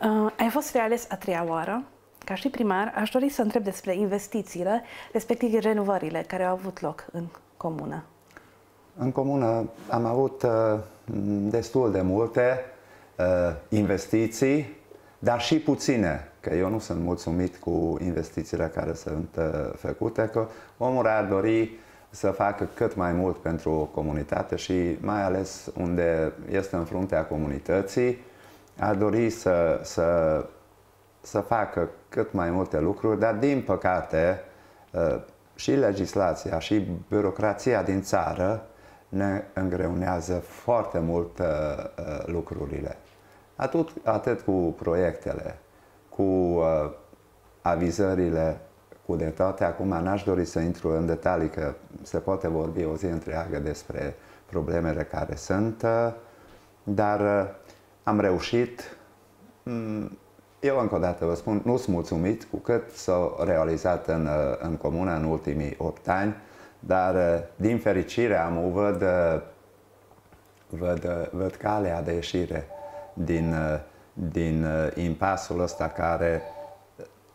Speaker 16: Uh, ai fost reales a treia oară. Ca și primar, aș dori să întreb despre investițiile, respectiv renovările care au avut loc în comună.
Speaker 17: În comună am avut uh, destul de multe uh, investiții, dar și puține, că eu nu sunt mulțumit cu investițiile care sunt uh, făcute, că omul ar dori să facă cât mai mult pentru o comunitate și mai ales unde este în fruntea comunității, a dori să, să, să facă cât mai multe lucruri, dar din păcate uh, și legislația și birocrația din țară ne îngreunează foarte mult uh, uh, lucrurile. Atât, atât cu proiectele, cu avizările cu de toate. Acum n-aș dori să intru în detalii, că se poate vorbi o zi întreagă despre problemele care sunt, dar uh, am reușit. Mm, eu încă o dată vă spun, nu sunt mulțumit cu cât s-a realizat în, uh, în comună în ultimii 8 ani, dar uh, din fericire am văd, văd, văd calea de ieșire din, din impasul ăsta care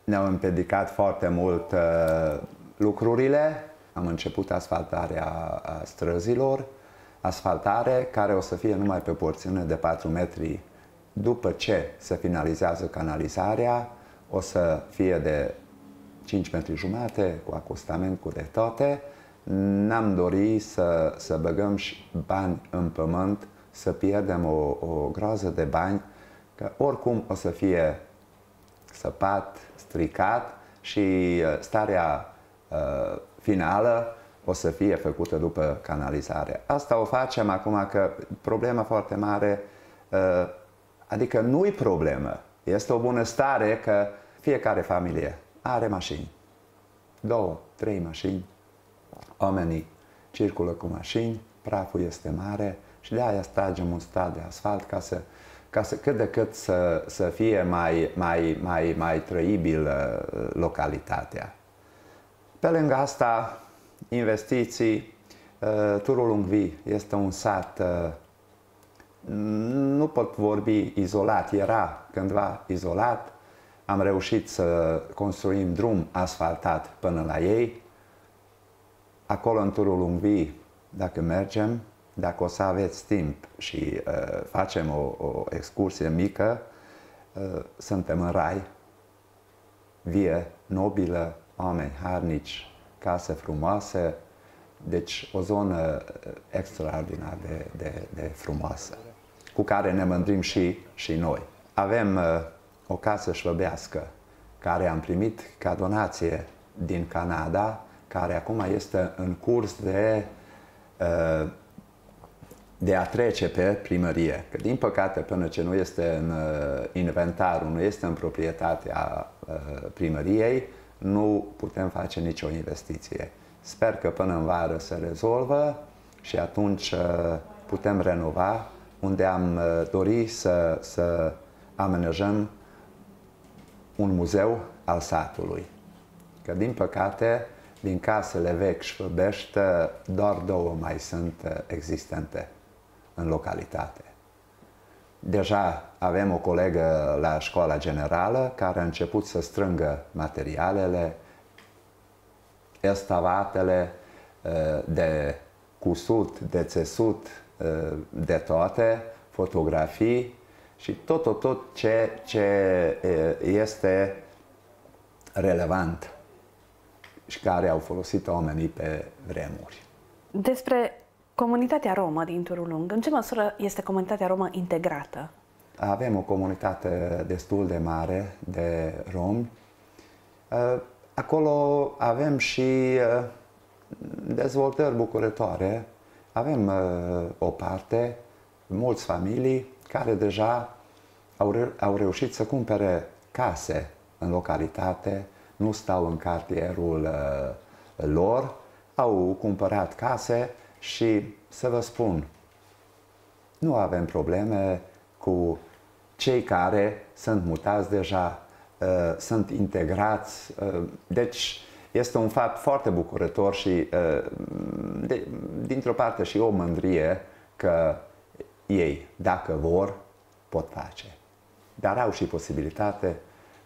Speaker 17: ne-au împiedicat foarte mult uh, lucrurile. Am început asfaltarea a străzilor, asfaltare care o să fie numai pe porțiune de 4 metri după ce se finalizează canalizarea, o să fie de 5 metri jumate, cu acostament, cu de toate. N-am dorit să, să băgăm și bani în pământ, să pierdem o, o groază de bani, că oricum o să fie săpat, stricat și uh, starea uh, finală o să fie făcută după canalizare. Asta o facem acum că problema foarte mare, uh, adică nu-i problemă, este o bună stare că fiecare familie are mașini, două, trei mașini, oamenii circulă cu mașini, praful este mare și de aia stagem un strat de asfalt ca să ca să cât de cât să, să fie mai, mai, mai, mai trăibil uh, localitatea. Pe lângă asta, investiții, uh, Turul Ungvi este un sat, uh, nu pot vorbi izolat, era cândva izolat, am reușit să construim drum asfaltat până la ei. Acolo, în Turul Ungvi, dacă mergem, dacă o să aveți timp și uh, facem o, o excursie mică, uh, suntem în rai, vie, nobilă, oameni harnici, case frumoase, deci o zonă uh, extraordinar de, de, de frumoasă, cu care ne mândrim și, și noi. Avem uh, o casă șvăbească care am primit ca donație din Canada, care acum este în curs de uh, de a trece pe primărie. Că, din păcate, până ce nu este în uh, inventarul, nu este în proprietatea uh, primăriei, nu putem face nicio investiție. Sper că până în vară se rezolvă și atunci uh, putem renova unde am dorit să, să amenajăm un muzeu al satului. Că, din păcate, din casele vechi șfăbești, doar două mai sunt existente în localitate. Deja avem o colegă la școala generală care a început să strângă materialele, estavatele de cusut, de țesut, de toate, fotografii și tot, tot, tot ce, ce este relevant și care au folosit oamenii pe vremuri.
Speaker 16: Despre comunitatea romă din Turulung, în ce măsură este comunitatea romă integrată?
Speaker 17: Avem o comunitate destul de mare de romi. Acolo avem și dezvoltări bucurătoare. Avem o parte, mulți familii care deja au, re- au reușit să cumpere case în localitate, nu stau în cartierul uh, lor, au cumpărat case și să vă spun, nu avem probleme cu cei care sunt mutați deja, uh, sunt integrați. Uh, deci este un fapt foarte bucurător și, uh, de, dintr-o parte, și o mândrie că ei, dacă vor, pot face. Dar au și posibilitate,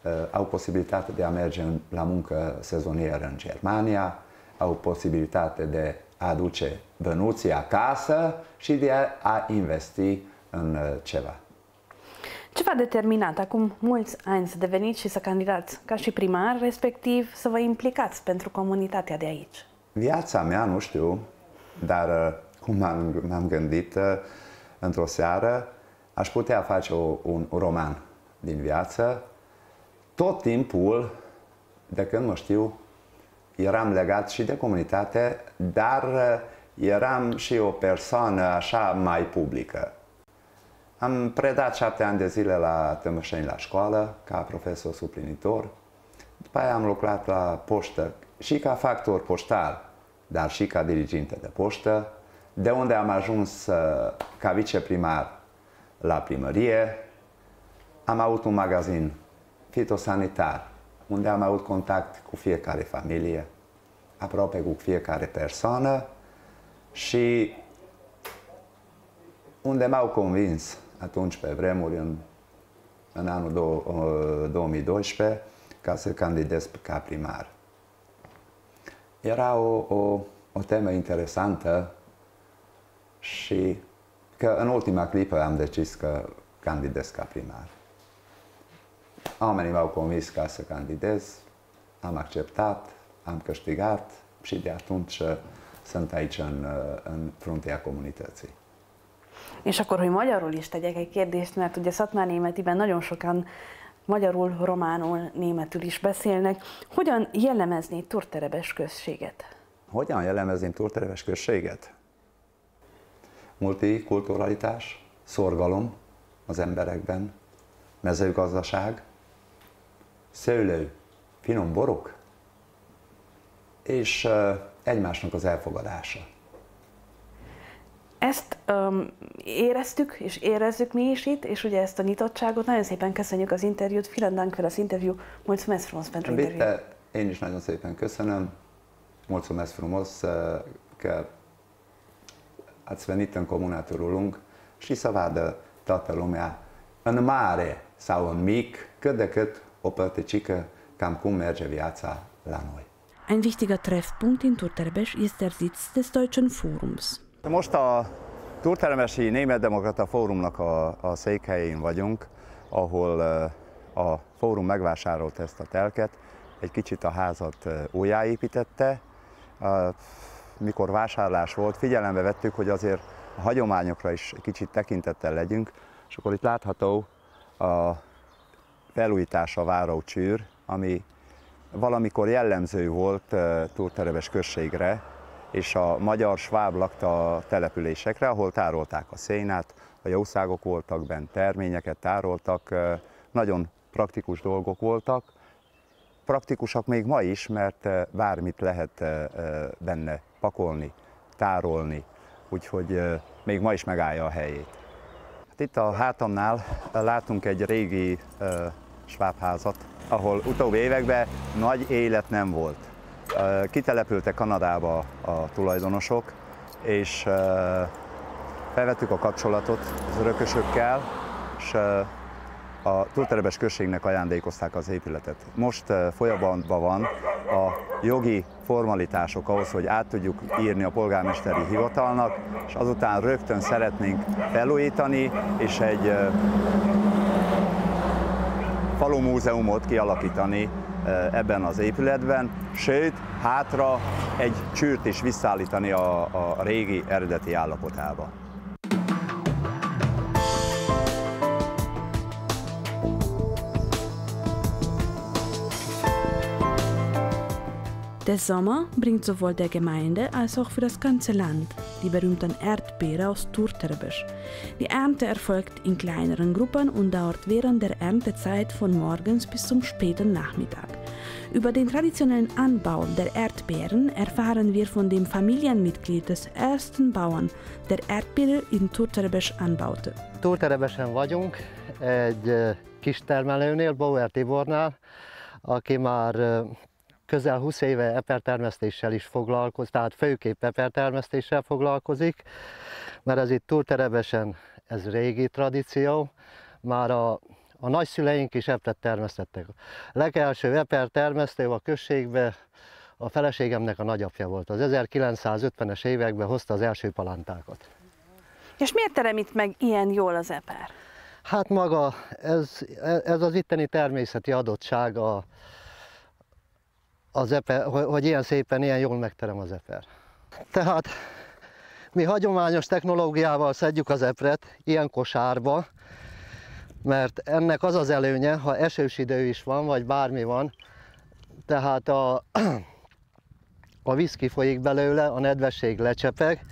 Speaker 17: uh, au posibilitate de a merge la muncă sezonieră în Germania, au posibilitate de a aduce bănuții acasă și de a investi în uh, ceva.
Speaker 16: Ce v-a determinat acum mulți ani să deveniți și să candidați ca și primar, respectiv să vă implicați pentru comunitatea de aici?
Speaker 17: Viața mea, nu știu, dar uh, cum m-am, gândit, într-o seară, aș putea face o, un roman din viață. Tot timpul, de când mă știu, eram legat și de comunitate, dar eram și o persoană așa mai publică. Am predat șapte ani de zile la Tămășeni la școală, ca profesor suplinitor. După aia am lucrat la poștă și ca factor poștal, dar și ca diriginte de poștă de unde am ajuns uh, ca viceprimar la primărie, am avut un magazin fitosanitar, unde am avut contact cu fiecare familie, aproape cu fiecare persoană și unde m-au convins atunci pe vremuri, în, în anul do, 2012, uh, ca să candidez ca primar. Era o, o, o temă interesantă și că în ultima clipă am decis că candidez ca primar. Oamenii m-au convins ca să candidez, am acceptat, am câștigat și de atunci sunt aici în, în fruntea comunității.
Speaker 16: És akkor, hogy magyarul is tegyek egy kérdést, mert ugye Szatmár németiben nagyon sokan magyarul, románul, németül is beszélnek. Hogyan jellemezni Turterebes községet?
Speaker 17: Hogyan jellemezni Turterebes községet? multikulturalitás, szorgalom az emberekben, mezőgazdaság, szőlő, finom borok, és egymásnak az elfogadása.
Speaker 16: Ezt um, éreztük, és érezzük mi is itt, és ugye ezt a nyitottságot. Nagyon szépen köszönjük az interjút. Vielen Dank für das Interview. Mulțumesc frumos pentru
Speaker 17: Bitte. Én is nagyon szépen köszönöm. Mulțumesc frumos că ați venit în comuna Turulung și să vadă toată lumea în mare sau în mic, cât de cât o părticică cam cum merge viața la noi.
Speaker 1: Ein wichtiger Treffpunkt in Turterbesch ist der Sitz des Deutschen Forums.
Speaker 17: Most a Német Demokrata Fórumnak a, a székhelyén vagyunk, ahol a fórum megvásárolt ezt a telket, egy kicsit a házat újjáépítette, mikor vásárlás volt, figyelembe vettük, hogy azért a hagyományokra is kicsit tekintettel legyünk, és akkor itt látható a felújítása váró csűr, ami valamikor jellemző volt Túrtereves községre, és a magyar sváb lakta településekre, ahol tárolták a szénát, a jószágok voltak bent, terményeket tároltak, nagyon praktikus dolgok voltak, praktikusak még ma is, mert bármit lehet benne pakolni, tárolni, úgyhogy még ma is megállja a helyét. Hát itt a hátamnál látunk egy régi svábházat, ahol utóbbi években nagy élet nem volt. Kitelepültek Kanadába a tulajdonosok, és felvettük a kapcsolatot az örökösökkel, és a Túlterebes községnek ajándékozták az épületet. Most folyamatban van a jogi formalitások ahhoz, hogy át tudjuk írni a polgármesteri hivatalnak, és azután rögtön szeretnénk felújítani, és egy falumúzeumot kialakítani ebben az épületben, sőt, hátra egy csűrt is visszaállítani a, a régi eredeti állapotába.
Speaker 1: Der Sommer bringt sowohl der Gemeinde als auch für das ganze Land die berühmten Erdbeere aus Turterbisch. Die Ernte erfolgt in kleineren Gruppen und dauert während der Erntezeit von morgens bis zum späten Nachmittag. Über den traditionellen Anbau der Erdbeeren erfahren wir von dem Familienmitglied des ersten Bauern, der Erdbeere in Turterebesch anbaute.
Speaker 18: Turterebesen vagyunk, egy kis termelőnél, Bauer Tibornál, aki már közel 20 éve epertermesztéssel is foglalkozik, tehát főképp epertermesztéssel foglalkozik, mert ez itt túlterebesen, ez régi tradíció, már a, a nagyszüleink is epret termesztettek. Legelső eper termesztő a községbe a feleségemnek a nagyapja volt. Az 1950-es években hozta az első palántákat.
Speaker 16: És miért teremít meg ilyen jól az eper?
Speaker 18: Hát maga, ez, ez az itteni természeti adottság, a, az eper, hogy ilyen szépen, ilyen jól megterem az eper. Tehát mi hagyományos technológiával szedjük az epret, ilyen kosárba, mert ennek az az előnye, ha esős idő is van, vagy bármi van, tehát a, a víz kifolyik belőle, a nedvesség lecsepeg,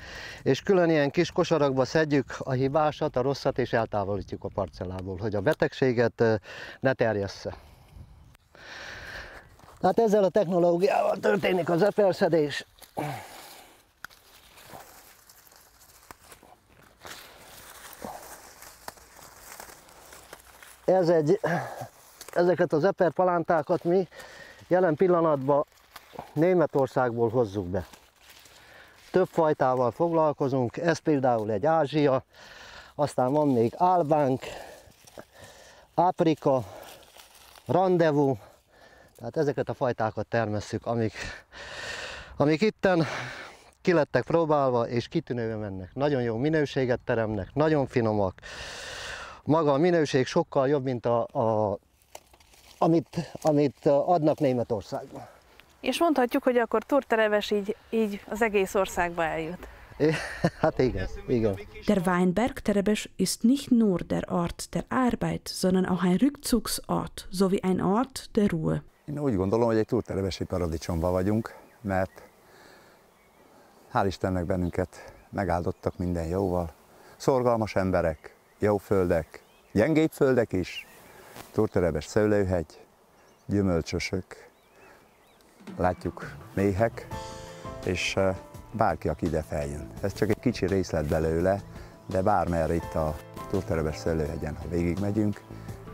Speaker 18: és külön ilyen kis kosarakba szedjük a hibásat, a rosszat, és eltávolítjuk a parcellából, hogy a betegséget ne terjessze. Tehát ezzel a technológiával történik az eperszedés. Ez egy, ezeket az eper palántákat mi jelen pillanatban Németországból hozzuk be. Több fajtával foglalkozunk, ez például egy Ázsia, aztán van még Álbánk, Áprika, Rendezvous, tehát ezeket a fajtákat termesszük, amik, amik itten ki lettek próbálva, és kitűnően mennek. Nagyon jó minőséget teremnek, nagyon finomak. Maga a minőség sokkal jobb, mint a, a, amit, amit adnak Németországban.
Speaker 16: És mondhatjuk, hogy akkor Turtereves így, így az egész országba eljut.
Speaker 18: Hát igen, igen.
Speaker 1: Der Weinberg Terebesch ist nicht nur der Ort der Arbeit, sondern auch ein Rückzugsort sowie ein Ort der Ruhe.
Speaker 17: Én úgy gondolom, hogy egy túlterebesi paradicsomban vagyunk, mert hál' Istennek bennünket megáldottak minden jóval. Szorgalmas emberek, jó földek, gyengébb földek is, túlterebes szőlőhegy, gyümölcsösök, látjuk méhek, és bárki, aki ide feljön. Ez csak egy kicsi részlet belőle, de bármerre itt a túlterebes szőlőhegyen, ha végigmegyünk,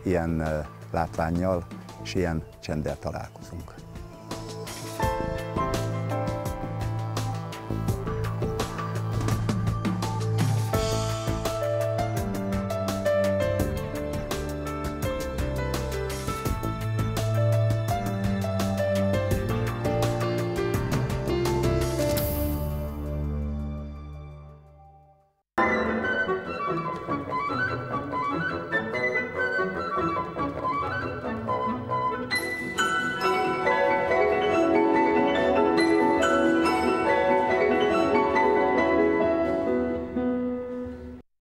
Speaker 17: ilyen látványjal és ilyen csenddel találkozunk.